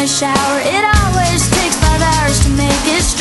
the shower. It always takes five hours to make it straight